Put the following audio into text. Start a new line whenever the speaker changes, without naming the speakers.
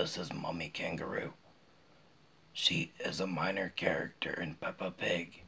This is Mummy Kangaroo. She is a minor character in Peppa Pig.